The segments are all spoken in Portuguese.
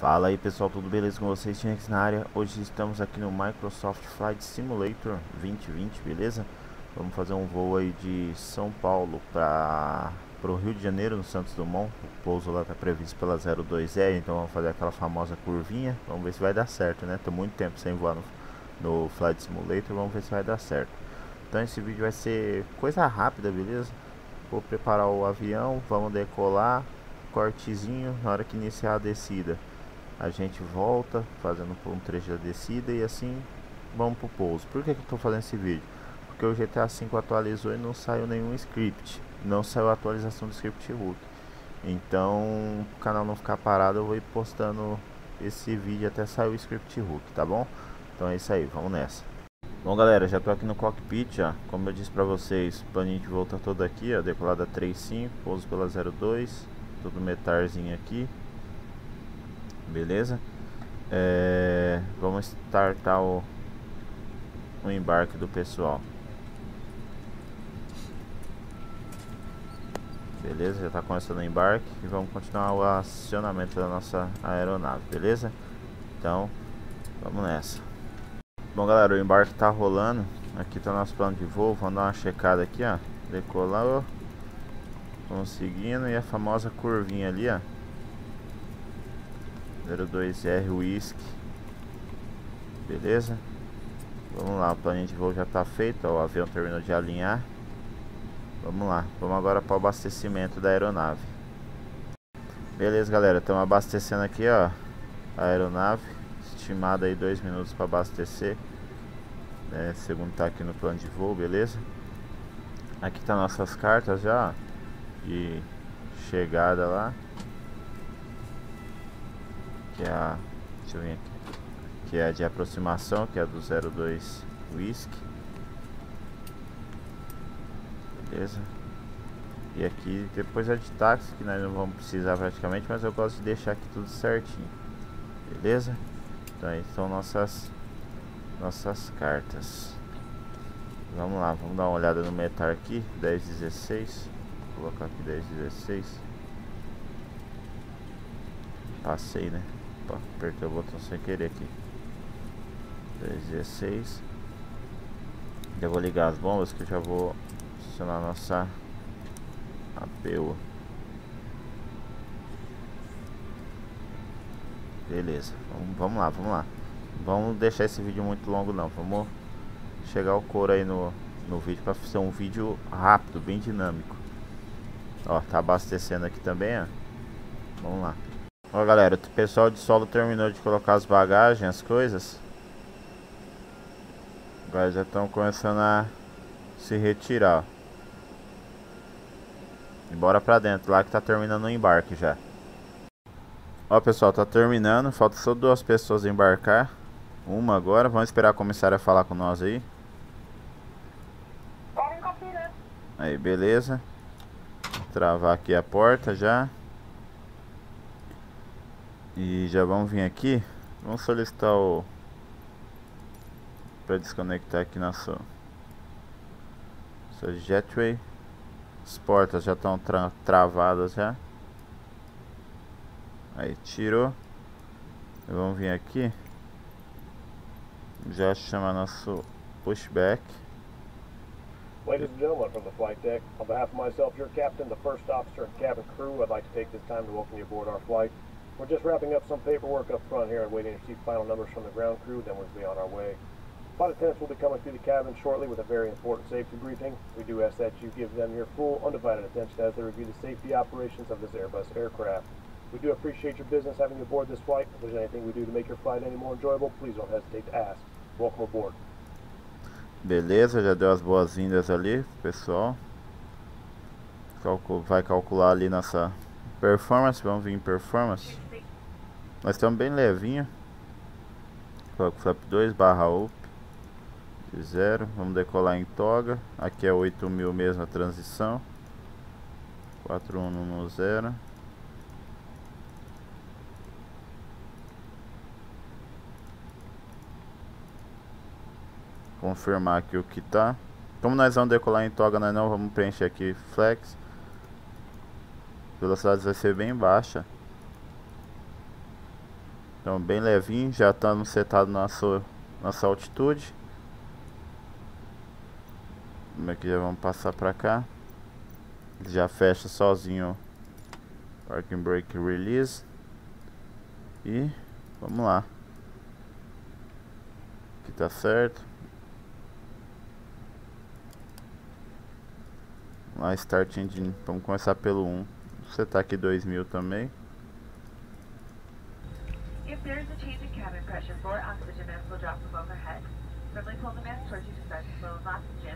Fala aí pessoal, tudo beleza com vocês? Tinha na área. Hoje estamos aqui no Microsoft Flight Simulator 2020, beleza? Vamos fazer um voo aí de São Paulo para o Rio de Janeiro, no Santos Dumont. O pouso lá está previsto pela 02E, então vamos fazer aquela famosa curvinha. Vamos ver se vai dar certo, né? Tô muito tempo sem voar no, no Flight Simulator, vamos ver se vai dar certo. Então esse vídeo vai ser coisa rápida, beleza? Vou preparar o avião, vamos decolar, cortezinho na hora que iniciar a descida a gente volta fazendo um trecho da descida e assim vamos pro pouso. Por que, que eu estou fazendo esse vídeo? Porque o GTA V atualizou e não saiu nenhum script, não saiu a atualização do script hook. Então, o canal não ficar parado, eu vou ir postando esse vídeo até sair o script hook, tá bom? Então é isso aí, vamos nessa. Bom galera, já tô aqui no cockpit. Como eu disse pra vocês, o planinho de volta todo aqui, ó. Decolada 3.5, pouso pela 02, tudo metarzinho aqui beleza? É, vamos startar o, o embarque do pessoal. Beleza, já está começando o embarque e vamos continuar o acionamento da nossa aeronave, beleza? Então, vamos nessa. Bom galera, o embarque está rolando. Aqui está o nosso plano de voo, vamos dar uma checada aqui, ó. Decolar, vamos seguindo e a famosa curvinha ali, ó 02R Whisky. Beleza? Vamos lá, o plano de voo já está feito, ó, o avião terminou de alinhar. Vamos lá, vamos agora para o abastecimento da aeronave. Beleza, galera, estamos abastecendo aqui, ó, a aeronave. Estimada aí 2 minutos para abastecer. Né, segundo está aqui no plano de voo, beleza? Aqui tá nossas cartas já, ó, de chegada lá que é a deixa eu ver aqui, que é a de aproximação, que é a do 02 Whisky. Beleza? E aqui depois é de táxi, que nós não vamos precisar praticamente, mas eu gosto de deixar aqui tudo certinho. Beleza? Então aí são nossas nossas cartas. Vamos lá, vamos dar uma olhada no metar aqui, 1016. Vou colocar aqui 1016. Passei, né? Opa, apertei o botão sem querer aqui. 316 Já vou ligar as bombas que eu já vou acionar a nossa APU Beleza, vamos, vamos lá, vamos lá. Vamos deixar esse vídeo muito longo não Vamos chegar ao couro aí no, no vídeo Para ser um vídeo rápido, bem dinâmico. Ó, tá abastecendo aqui também, ó. Vamos lá Ó galera, o pessoal de solo terminou de colocar as bagagens, as coisas. Agora já estão começando a se retirar E bora pra dentro, lá que tá terminando o embarque já. Ó pessoal, tá terminando, falta só duas pessoas embarcar. Uma agora, vamos esperar a comissária falar com nós aí. Aí, beleza. Travar aqui a porta já e já vamos vir aqui. Vamos solicitar o... Para desconectar aqui nosso... Nossa jetway. As portas já estão tra travadas já. Aí tirou. Vamos vir aqui. Já chama nosso pushback. Ladies and gentlemen from the flight deck, on behalf of myself, your captain, the first officer, and cabin crew, I'd like to take this time to welcome you aboard our flight. We're just wrapping up some paperwork up front here and waiting to receive final numbers from the ground crew, then we'll be on our way. Flight attendants will be coming through the cabin shortly with a very important safety briefing. We do ask that you give them your full, undivided attention as they review the safety operations of this Airbus aircraft. We do appreciate your business having you aboard this flight. If there's anything we do to make your flight any more enjoyable, please don't hesitate to ask. Welcome aboard. Beleza, já deu as boas-vindas ali, pessoal. Vai calcular ali nossa performance, vamos vir em performance. Nós estamos bem levinho. Coloco flap 2 barra up de 0. Vamos decolar em toga. Aqui é 8000 mesmo a transição. 41 no 0. Confirmar aqui o que tá. Como nós vamos decolar em toga, nós não vamos preencher aqui flex. A velocidade vai ser bem baixa. Então bem levinho, já estamos setados nossa, nossa altitude. Como é que já vamos passar pra cá? Já fecha sozinho Parking Brake Release. E vamos lá. Aqui tá certo. Lá Start Engine. Vamos começar pelo 1. Você tá aqui 2000 também. If there is a change in cabin pressure, four oxygen masks will drop from overhead. Firmly pull the mask towards you to start the flow of oxygen.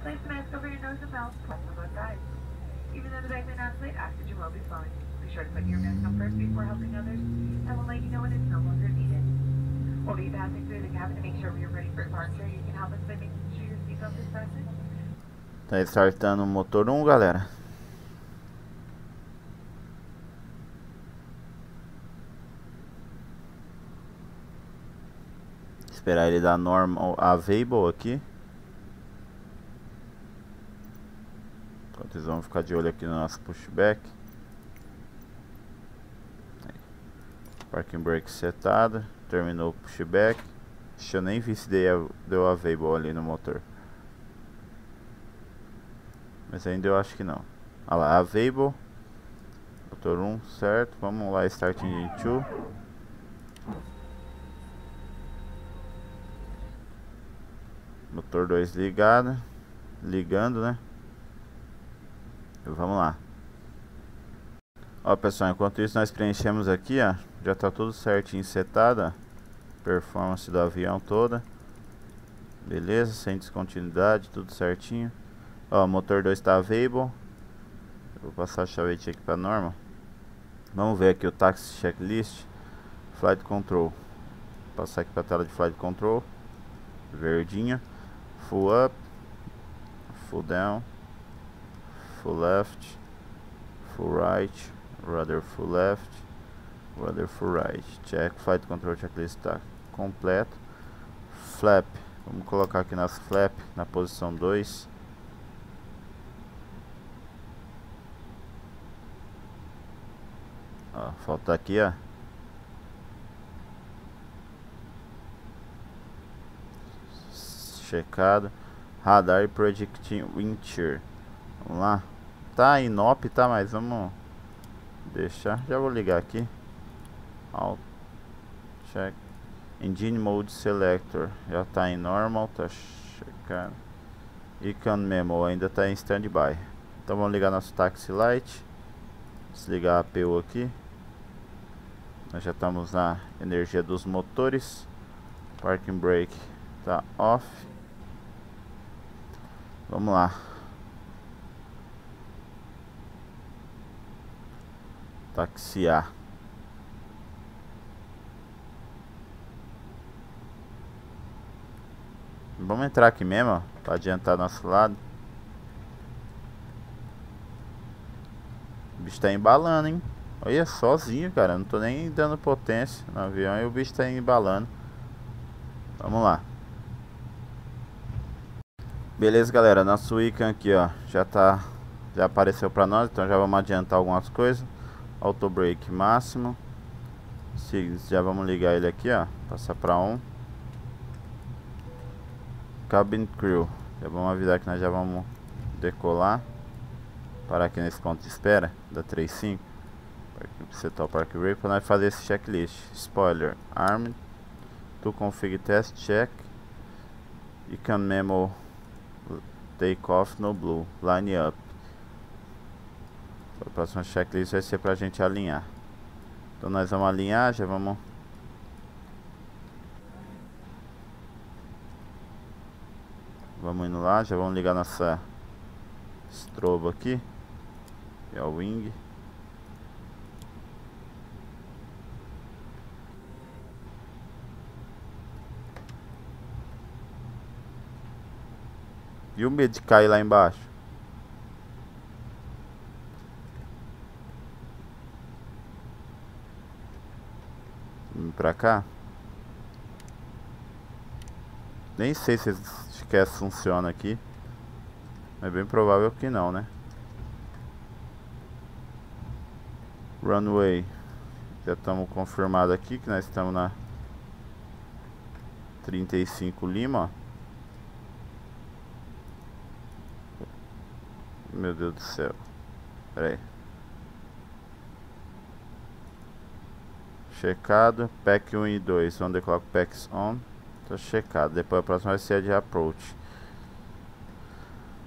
Place the mask over your nose and mouth, point on both sides. Even though the bag may not inflate, oxygen will be flowing. Be sure to put your mask on first before helping others, and we'll let you know when it's no longer needed. We'll be passing through the cabin to make sure we are ready for departure. You can help us by making sure your seatbelt is fastened. Tá startando o motor 1, galera. Esperar ele dar normal available aqui. Enquanto eles vão ficar de olho aqui no nosso pushback. Parking brake setado. Terminou o pushback. Deixa eu nem vi se deu, deu available ali no motor. Mas ainda eu acho que não. Olha lá, available. Motor 1, certo. Vamos lá, start engine 2. Motor 2 ligado. Ligando, né? Vamos lá. Ó, pessoal, enquanto isso nós preenchemos aqui, ó. Já tá tudo certinho setado, Performance do avião toda. Beleza, sem descontinuidade, tudo certinho. Ó, motor 2 tá available. vou passar a chavete aqui pra norma. Vamos ver aqui o taxi checklist. Flight control. Vou passar aqui pra tela de flight control. Verdinha full up, full down, full left, full right, rudder full left, rudder full right. Check, flight control checklist está completo. Flap, vamos colocar aqui nas flap na posição 2. Ó, falta aqui, ó. Checado. Radar Projecting Wincher. Vamos lá. Tá inop, tá? Mas vamos deixar. Já vou ligar aqui. Auto. Check. Engine Mode Selector. Já tá em normal, tá checando. Icon Memo ainda tá em standby. Então vamos ligar nosso Taxi Light. Desligar a APU aqui. Nós já estamos na energia dos motores. Parking Brake tá off. Vamos lá. Taxiar. Vamos entrar aqui mesmo, para adiantar nosso lado. O bicho tá embalando, hein? Olha, sozinho, cara. Não tô nem dando potência no avião e o bicho tá embalando. Vamos lá. Beleza, galera, nosso Icon aqui, ó, já tá, já apareceu pra nós, então já vamos adiantar algumas coisas. Auto Brake máximo. Já vamos ligar ele aqui, ó, passar pra on. Cabin Crew, já vamos avisar que nós já vamos decolar. Parar aqui nesse ponto de espera, da 35. Setar o Park Brake para nós fazer esse checklist. Spoiler, Armed, to config test check. Icon memo Take off no blue. Line up. A próxima checklist vai ser pra gente alinhar. Então nós vamos alinhar, já vamos... Vamos indo lá, já vamos ligar nossa strobo aqui. Que é wing. E o medo de cair lá embaixo? Vim pra cá. Nem sei se cast funciona aqui. É bem provável que não, né? Runway. Já estamos confirmados aqui que nós estamos na 35 Lima. Meu Deus do céu. Pera aí. Checado. Pack 1 e 2. Onde eu coloco packs on. Tá checado. Depois a próxima vai ser a de approach.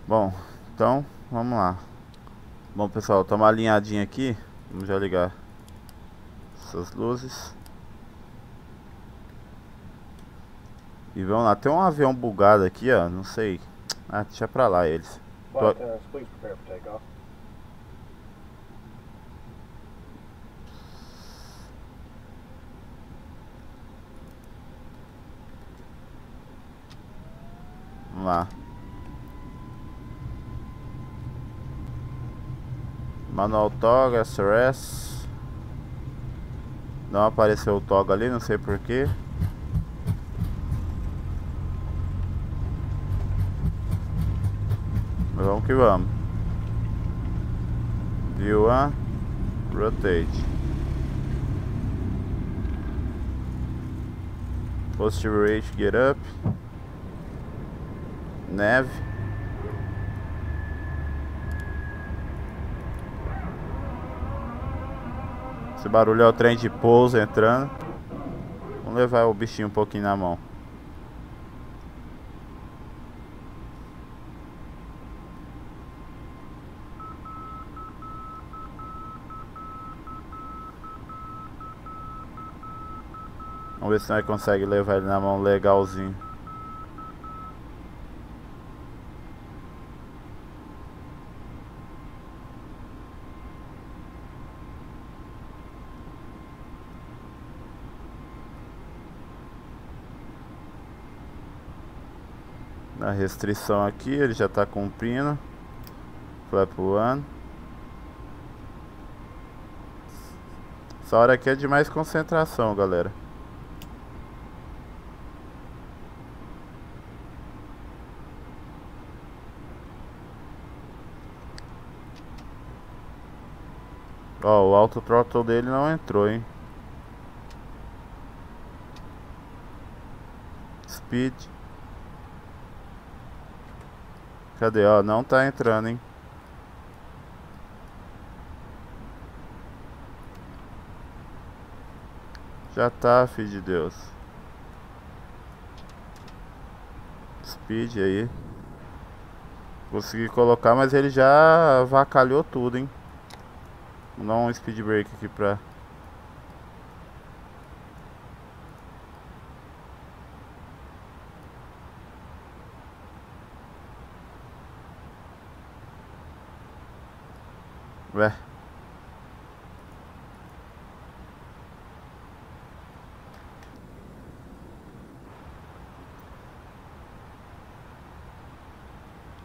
Bom, então vamos lá. Bom pessoal, estamos alinhadinho aqui. Vamos já ligar essas luzes. E vamos lá, tem um avião bugado aqui, ó, não sei. Ah, deixa pra lá eles. Tô... Vamos lá. Manual Toga, SRS. Não apareceu o Toga ali, não sei porquê. Vamos que vamos. View 1, rotate. Positive rate, get up. Neve. Esse barulho é o trem de pouso entrando. Vamos levar o bichinho um pouquinho na mão. Ver se nós consegue levar ele na mão legalzinho. Na restrição aqui, ele já está cumprindo. Flap one. Essa hora aqui é de mais concentração, galera. Ó, o auto throttle dele não entrou, hein. Speed. Cadê? Ó, não tá entrando, hein. Já tá, filho de Deus. Speed aí. Consegui colocar, mas ele já avacalhou tudo, hein. Vou dar um speed break aqui pra... Ué.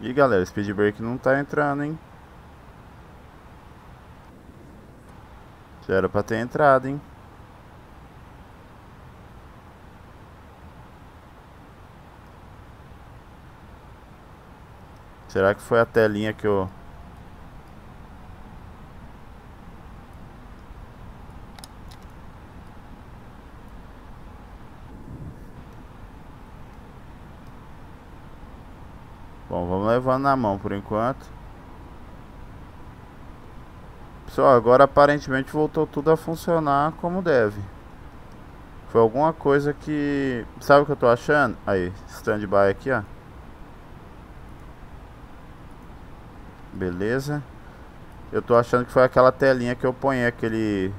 E galera, speed break não tá entrando, hein? Já era pra ter entrado, hein? Será que foi a telinha que eu... Bom, vamos levando na mão por enquanto. Agora aparentemente voltou tudo a funcionar como deve. Foi alguma coisa que... Sabe o que eu tô achando? Aí, stand-by aqui, ó. Beleza. Eu tô achando que foi aquela telinha que eu ponhei aquele...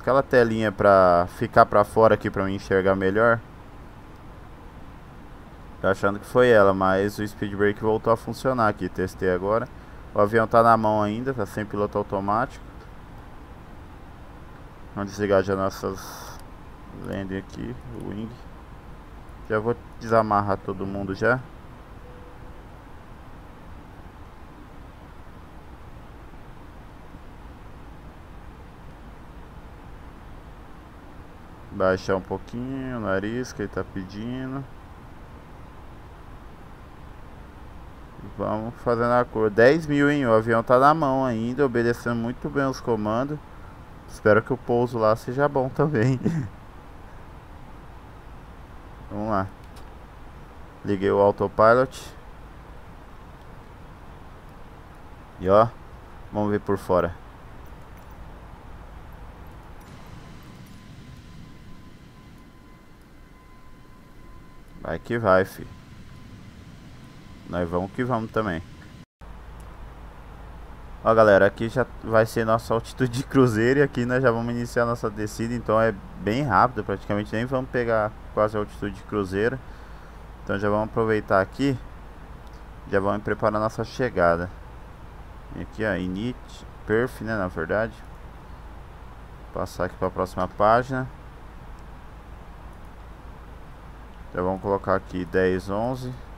Aquela telinha pra ficar pra fora aqui pra mim enxergar melhor. Tô achando que foi ela, mas o speed brake voltou a funcionar aqui. Testei agora. O avião tá na mão ainda, tá sem piloto automático. Vamos desligar já nossas landing aqui, o wing. Já vou desamarrar todo mundo já. Baixar um pouquinho o nariz que ele tá pedindo. Vamos fazendo a cor. 10 mil, hein? O avião tá na mão ainda, obedecendo muito bem os comandos. Espero que o pouso lá seja bom também. Vamos lá. Liguei o autopilot. E ó, vamos ver por fora. Vai que vai, fi. Nós vamos que vamos também. Ó galera, aqui já vai ser nossa altitude de cruzeiro e aqui nós já vamos iniciar nossa descida, então é bem rápido, praticamente nem vamos pegar quase a altitude de cruzeiro. Então já vamos aproveitar aqui, já vamos preparar nossa chegada. E aqui ó, init, perf né, na verdade. Passar aqui para a próxima página. Já vamos colocar aqui 10, 11.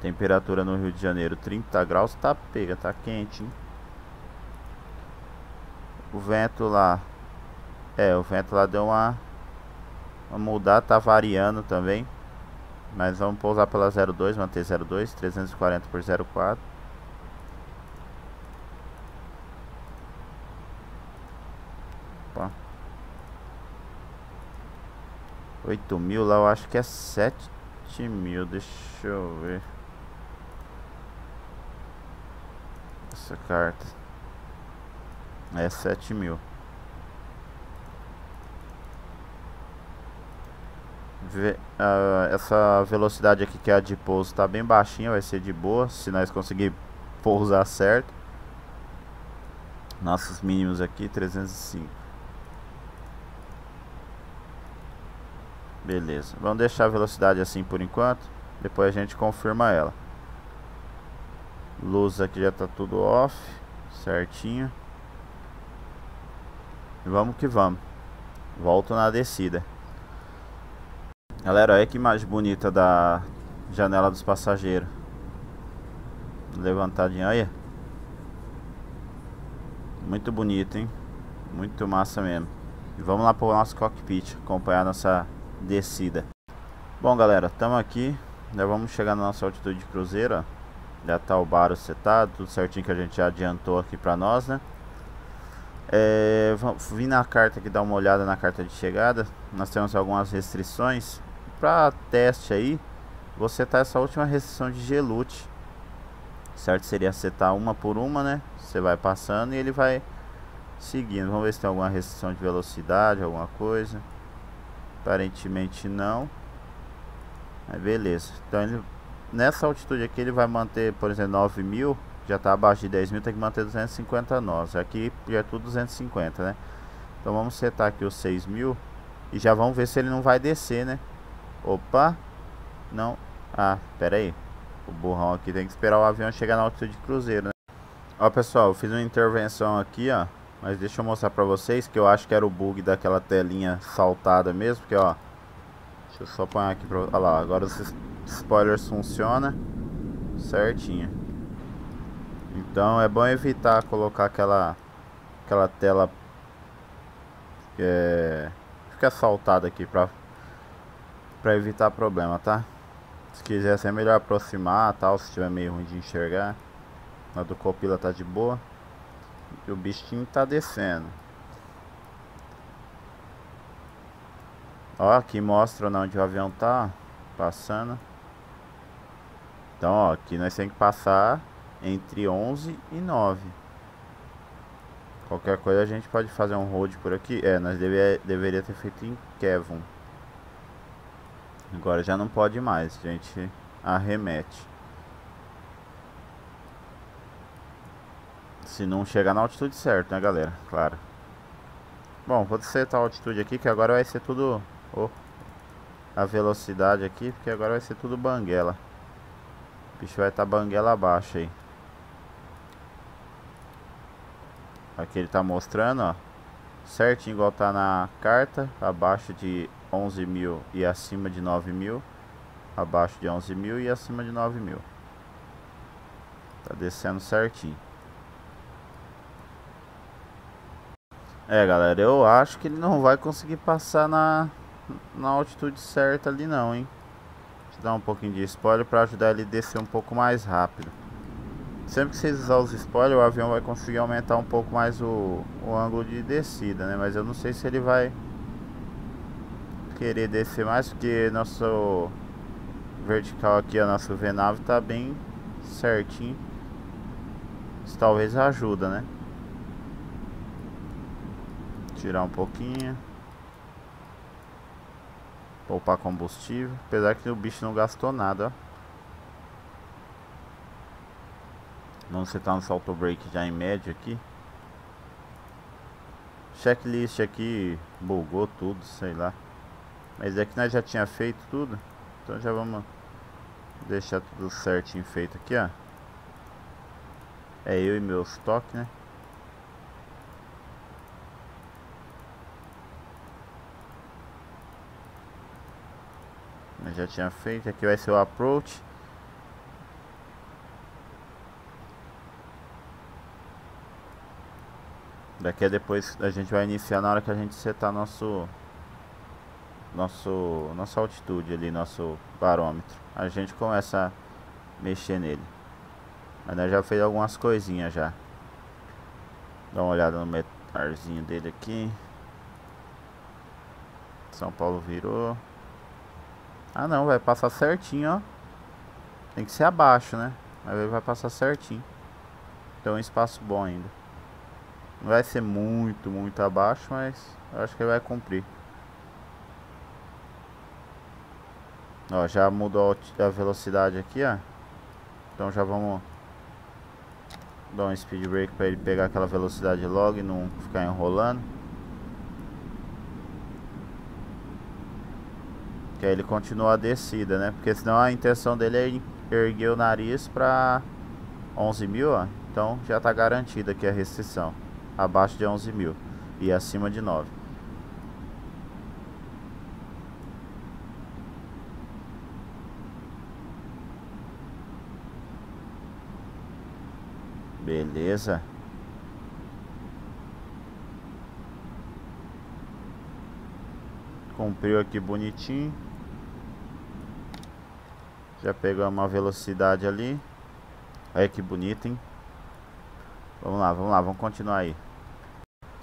Temperatura no Rio de Janeiro 30 graus, tá pega, tá quente, hein? O vento lá É, o vento lá deu uma Vamos mudar, tá variando também. Mas vamos pousar pela 02, manter 02 340 por 04 Opa. 8 mil lá eu acho que é 7 mil, deixa eu ver essa carta. É 7 mil. Ve uh, essa velocidade aqui que é a de pouso está bem baixinha, vai ser de boa, se nós conseguir pousar certo. Nossos mínimos aqui, 305. Beleza, vamos deixar a velocidade assim por enquanto, depois a gente confirma ela. Luz aqui já tá tudo off, certinho. E vamos que vamos. Volto na descida. Galera, olha que imagem bonita da janela dos passageiros. Levantadinha, olha. Muito bonito, hein? Muito massa mesmo. E vamos lá pro nosso cockpit, acompanhar nossa descida. Bom, galera, estamos aqui. Já vamos chegar na nossa altitude de cruzeiro, ó. Já tá o baro setado, tudo certinho que a gente já adiantou aqui pra nós, né? É, vim na carta aqui dar uma olhada na carta de chegada. Nós temos algumas restrições. Para teste aí, vou setar essa última restrição de gelute. Certo? Seria setar uma por uma, né? Você vai passando e ele vai seguindo. Vamos ver se tem alguma restrição de velocidade, alguma coisa. Aparentemente não. Mas beleza. Então ele nessa altitude aqui ele vai manter, por exemplo, 9 mil, já está abaixo de 10 mil, tem que manter 250 nós. Aqui já é tudo 250, né? Então vamos setar aqui os 6 mil e já vamos ver se ele não vai descer, né? Opa, não. Ah, pera aí. O burrão aqui tem que esperar o avião chegar na altitude de cruzeiro, né? Ó, pessoal, eu fiz uma intervenção aqui, ó. Mas deixa eu mostrar pra vocês que eu acho que era o bug daquela telinha saltada mesmo, porque ó, Deixa eu só pôr aqui pra... Olha lá, agora os spoilers funcionam certinho. Então é bom evitar colocar aquela aquela tela é, fica saltada aqui pra, pra evitar problema, tá? Se quiser é melhor aproximar tal, se estiver meio ruim de enxergar. A do Copila tá de boa. E o bichinho tá descendo. Ó, aqui mostra onde o avião tá passando. Então, ó, aqui nós temos que passar entre 11 e 9. Qualquer coisa a gente pode fazer um hold por aqui. É, nós deve, deveria ter feito em Kevin. Agora já não pode mais, a gente arremete. Se não chegar na altitude certa, né, galera? Claro. Bom, vou setar a altitude aqui que agora vai ser tudo oh, a velocidade aqui, porque agora vai ser tudo banguela. O bicho vai estar tá banguela abaixo aí. Aqui ele tá mostrando, ó. Certinho igual tá na carta. Abaixo de 11 mil e acima de 9 mil. Abaixo de 11 mil e acima de 9 mil. Tá descendo certinho. É, galera, eu acho que ele não vai conseguir passar na, na altitude certa ali não, hein? Dar um pouquinho de spoiler para ajudar ele a descer um pouco mais rápido. Sempre que vocês usar os spoilers, o avião vai conseguir aumentar um pouco mais o, o ângulo de descida, né? Mas eu não sei se ele vai querer descer mais, porque nosso vertical aqui, a nossa V-nave tá bem certinho. Isso talvez ajuda, né? Tirar um pouquinho. Poupar combustível. Apesar que o bicho não gastou nada. Vamos setar no salto break já em média aqui. Checklist aqui bugou tudo, sei lá. Mas é que nós já tinha feito tudo. Então já vamos deixar tudo certinho feito aqui, ó. É eu e meu estoque, né? Já tinha feito. Aqui vai ser o approach. Daqui a depois a gente vai iniciar na hora que a gente setar nosso nosso nossa altitude ali, nosso parâmetro. A gente começa a mexer nele. Mas nós já fez algumas coisinhas já. Dá uma olhada no metarzinho dele aqui. São Paulo virou. Ah não, vai passar certinho, ó. Tem que ser abaixo, né? Mas vai passar certinho. Então um espaço bom ainda. Não vai ser muito, muito abaixo, mas eu acho que vai cumprir. Ó, já mudou a velocidade aqui, ó. Então já vamos dar um speed break para ele pegar aquela velocidade logo e não ficar enrolando. Que aí ele continua a descida, né? Porque senão a intenção dele é erguer o nariz para 11 mil, ó. Então já está garantida aqui a restrição. Abaixo de 11 mil e acima de 9. Beleza. Cumpriu aqui bonitinho. Já pegou uma velocidade ali. Olha que bonito, hein? Vamos lá, vamos lá, vamos continuar aí.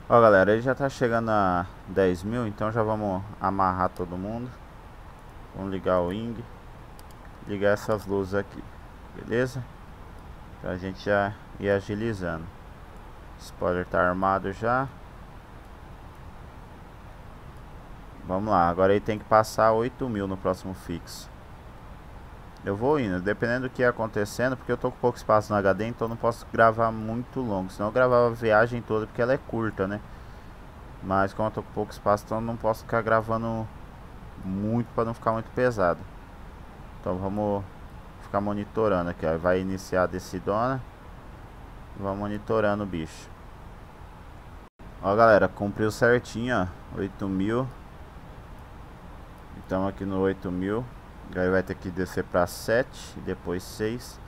Ó galera, ele já tá chegando a 10 mil, então já vamos amarrar todo mundo. Vamos ligar o wing. Ligar essas luzes aqui, beleza? Pra a gente já ir agilizando. Spoiler tá armado já. Vamos lá, agora ele tem que passar 8 mil no próximo fixo. Eu vou indo, dependendo do que acontecendo, porque eu tô com pouco espaço no HD, então não posso gravar muito longo. Senão eu gravava a viagem toda, porque ela é curta, né? Mas como eu tô com pouco espaço, então não posso ficar gravando muito para não ficar muito pesado. Então vamos ficar monitorando aqui, ó. Vai iniciar a decidona. Vamos monitorando o bicho. Ó galera, cumpriu certinho, ó. 8 mil. Estamos aqui no 8 mil. Aí vai ter que descer para 7 e depois 6.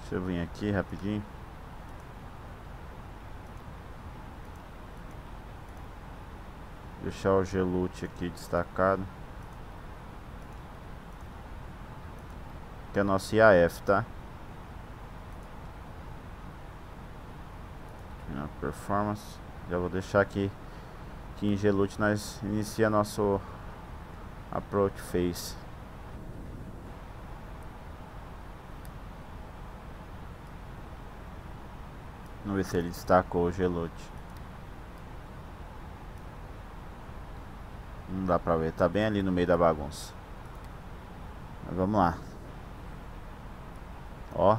Deixa eu vir aqui rapidinho. Deixar o gelute aqui destacado. Que é nosso IAF, tá? Na performance. Já vou deixar aqui que em gelute nós inicia nosso approach face. Vamos ver se ele destacou o gelote. Não dá pra ver, tá bem ali no meio da bagunça. Mas vamos lá. Ó.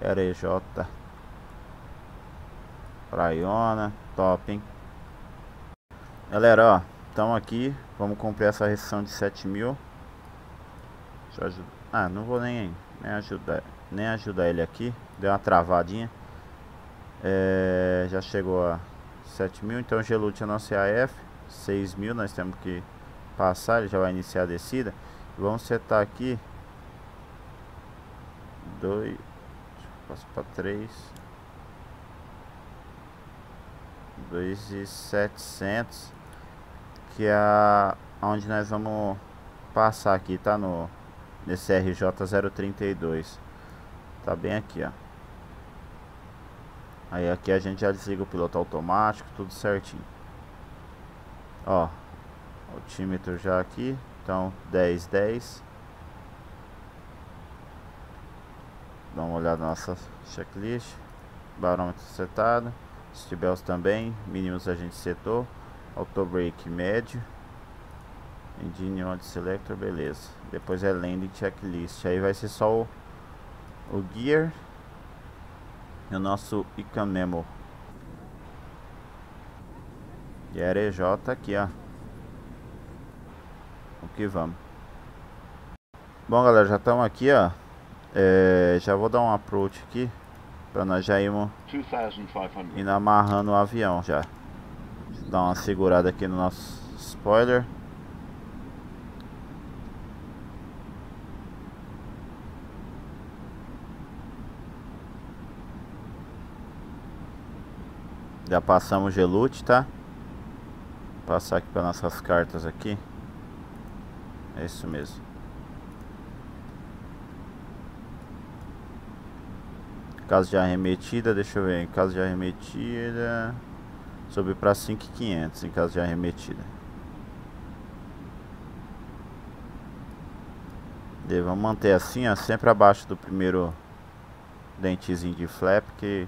RJ. Praiona. Top, hein? Galera, ó. Estamos aqui. Vamos cumprir essa restrição de 7 mil. Deixa eu ajudar. Ah, não vou nem, nem ajudar. Nem ajudar ele aqui. Deu uma travadinha. É, já chegou a 7 mil, então Gelute é nosso EAF 6 mil, nós temos que passar, ele já vai iniciar a descida Vamos setar aqui 2 Passo para 3 2,700 Que é a, onde nós vamos passar aqui, tá? No, nesse RJ 032 Tá bem aqui, ó Aí aqui a gente já desliga o piloto automático, tudo certinho. Ó, altímetro já aqui, então 10, 10. Dá uma olhada na nossa checklist. Barômetro setado. Stibels também, mínimos a gente setou. Auto brake médio. Engine on selector, beleza. Depois é landing checklist. Aí vai ser só o, o gear e o nosso Icam Memo. E a RJ aqui, ó. O que vamos. Bom, galera, já estamos aqui, ó. É, já vou dar um approach aqui. Pra nós já irmos indo amarrando o avião já. Dar uma segurada aqui no nosso spoiler. Já passamos gelute, tá? Vou passar aqui para nossas cartas aqui. É isso mesmo. Caso de arremetida, deixa eu ver. Em caso de arremetida, sobe para 5,500 em caso de arremetida. E vamos manter assim, ó, sempre abaixo do primeiro dentezinho de flap que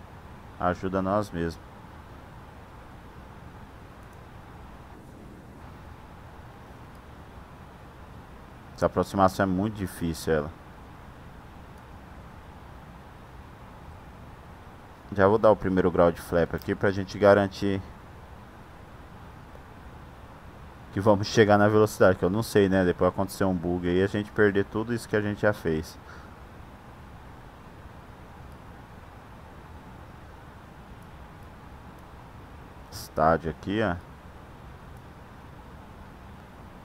ajuda nós mesmos. Essa aproximação é muito difícil ela. Já vou dar o primeiro grau de flap aqui pra gente garantir que vamos chegar na velocidade, que eu não sei, né? Depois acontecer um bug aí, a gente perder tudo isso que a gente já fez. Estádio aqui, ó.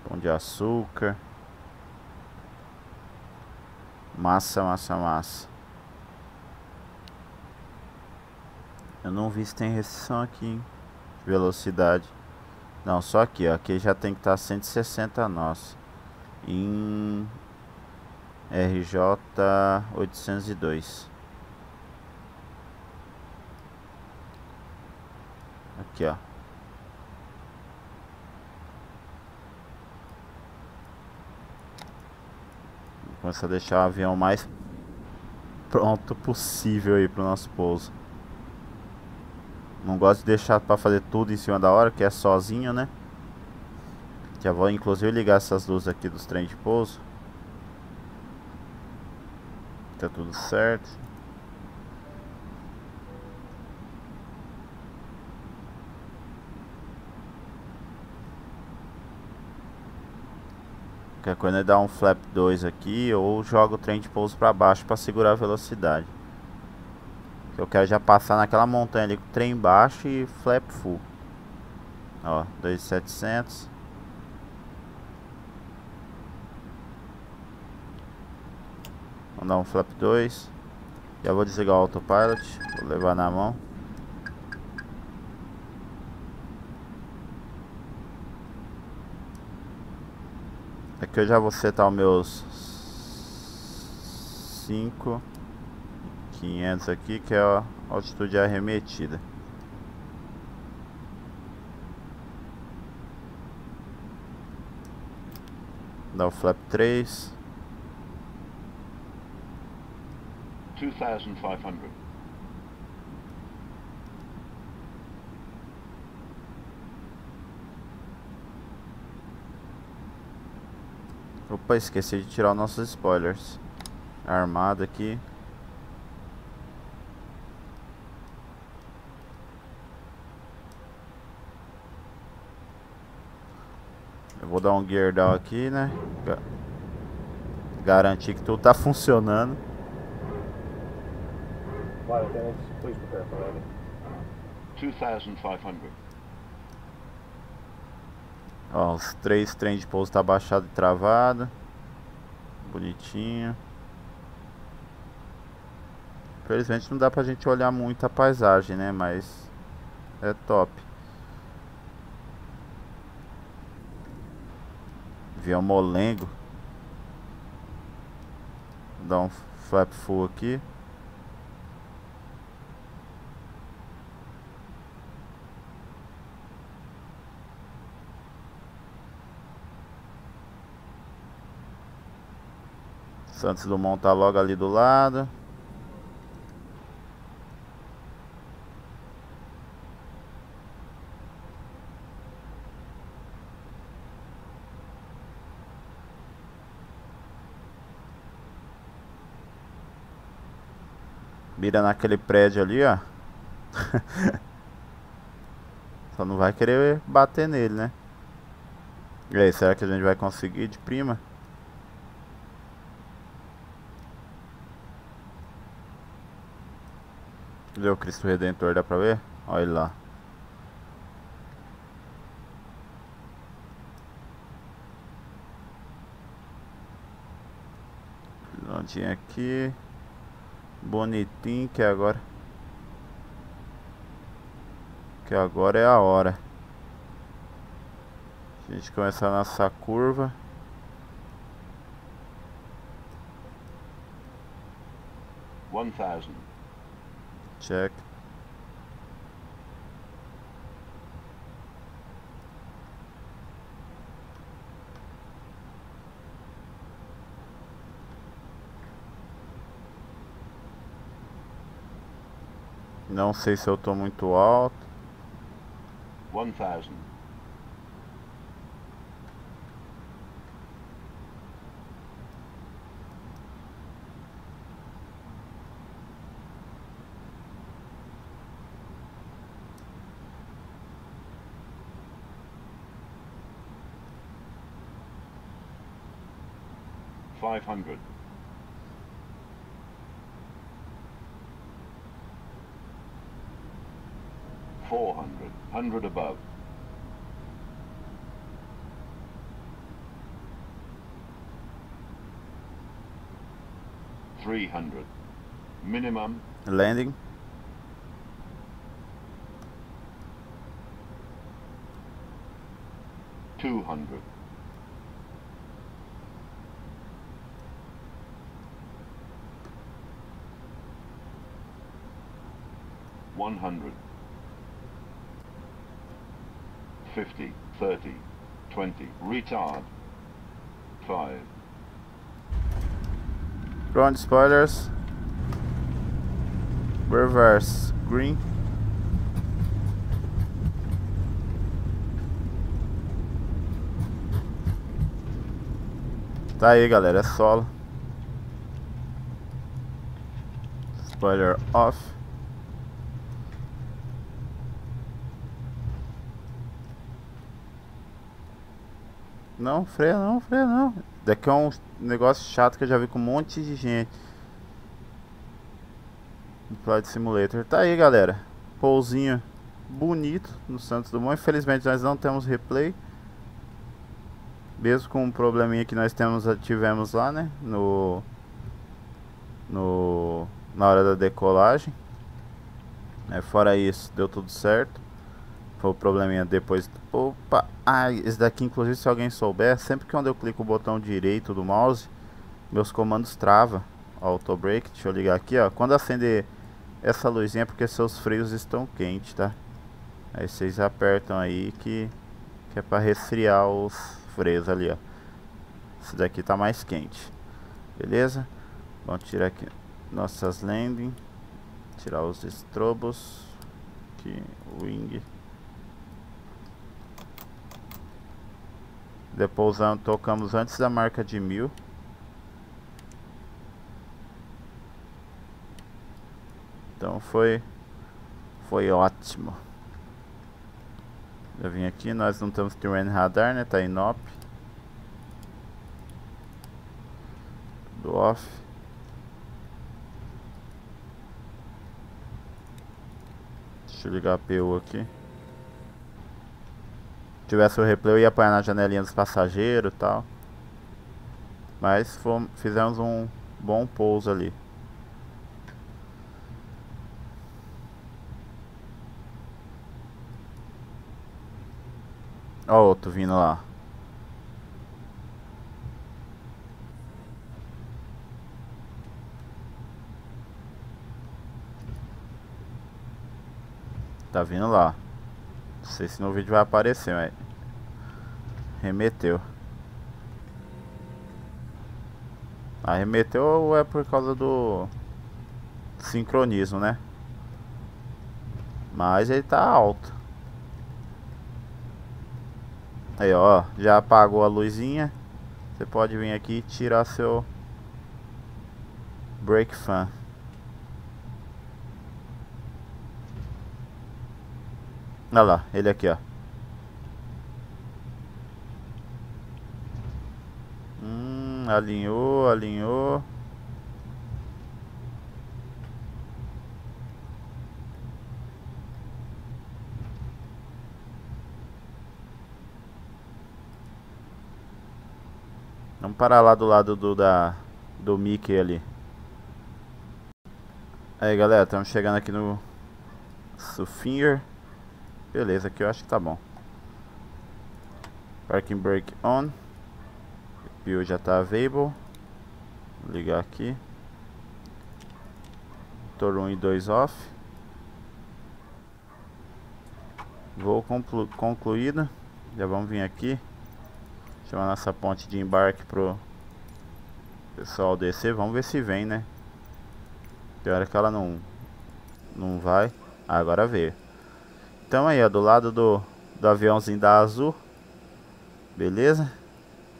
Pão de açúcar. Massa, massa, massa. Eu não vi se tem restrição aqui, hein? Velocidade. Não, só aqui, ó. Aqui já tem que estar tá 160 nós. Em RJ 802. Aqui, ó. Começar a deixar o avião mais pronto possível aí pro nosso pouso. Não gosto de deixar para fazer tudo em cima da hora, que é sozinho, né? Já vou inclusive ligar essas luzes aqui dos trem de pouso. Tá tudo certo. Qualquer coisa é dar um flap 2 aqui ou joga o trem de pouso para baixo para segurar a velocidade. Eu quero já passar naquela montanha ali com o trem baixo e flap full. Ó, 2700. Vamos dar um flap 2. Já vou desligar o autopilot, vou levar na mão. Aqui eu já vou setar os meus 5 500 aqui, que é a altitude arremetida. Dá o flap 3. 2500. Opa, esqueci de tirar os nossos spoilers. Armado aqui. Eu vou dar um gear down aqui, né? Garantir que tudo tá funcionando. please prepare for landing. 2500. Ó, os três trem de pouso tá baixado e travado. Bonitinho. Infelizmente não dá pra gente olhar muito a paisagem, né? Mas é top. Avião molengo. Vou dar um flap full aqui. Santos Dumont tá logo ali do lado. Mira naquele prédio ali, ó. Só não vai querer bater nele, né? E aí, será que a gente vai conseguir de prima? Cadê o Cristo Redentor? Dá pra ver? Olha lá. Landinha aqui. Bonitinho que agora. Que agora é a hora. A gente começar a nossa curva. One thousand. Check. Não sei se eu tô muito alto. One thousand. Five hundred. Four hundred. Hundred above. Three hundred. Minimum. Landing. Two hundred. One hundred. Fifty, thirty, twenty. Retard. Five. Front spoilers. Reverse green. Tá aí, galera, é solo. Spoiler off. Não, freia não, freia não. Daqui é um negócio chato que eu já vi com um monte de gente. Flight Simulator. Tá aí, galera. Pousinho bonito no Santos Dumont. Infelizmente nós não temos replay. Mesmo com o probleminha que nós temos, tivemos lá, né? No, no na hora da decolagem. É, fora isso, deu tudo certo. Foi o probleminha depois. Opa! Ah, esse daqui, inclusive, se alguém souber, sempre que quando eu clico o botão direito do mouse, meus comandos trava. Auto brake. Deixa eu ligar aqui, ó. Quando acender essa luzinha é porque seus freios estão quentes, tá? Aí vocês apertam aí que, que é para resfriar os freios ali, ó. Esse daqui tá mais quente. Beleza? Vamos tirar aqui nossas landing. Tirar os estrobos. Aqui, wing. Depousando, tocamos antes da marca de mil. Então foi foi ótimo. Eu vim aqui, nós não temos terrain radar, né? Tá inop. Tudo off. Deixa eu ligar a PU aqui. Se tivesse o replay eu ia apanhar na janelinha dos passageiros e tal. Mas fomos, fizemos um bom pouso ali. Ó outro vindo lá. Tá vindo lá. Não sei se no vídeo vai aparecer, mas... Remeteu. Arremeteu ou é por causa do sincronismo, né? Mas ele tá alto. Aí, ó, já apagou a luzinha. Você pode vir aqui e tirar seu break fan. Olha lá, ele aqui, ó. Hum, alinhou, alinhou. Vamos parar lá do lado do da do Mickey ali. Aí galera, estamos chegando aqui no Sufinger. Beleza, aqui eu acho que tá bom. Parking brake on. O já tá available. Vou ligar aqui. Motor 1 e 2 off. Voo conclu concluído. Já vamos vir aqui. Chamar nossa ponte de embarque pro pessoal descer. Vamos ver se vem, né? Tem hora que ela não, não vai. Ah, agora veio. Então aí, ó, do lado do, do aviãozinho da Azul. Beleza?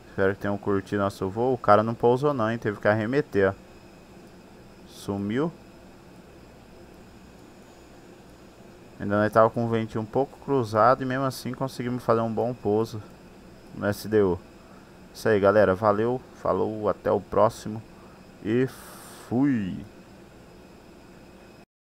Espero que tenham curtido nosso voo. O cara não pousou não, hein? Teve que arremeter, ó. Sumiu. Ainda nós tava com o ventinho um pouco cruzado e mesmo assim conseguimos fazer um bom pouso no SDU. Isso aí, galera. Valeu, falou, até o próximo e fui!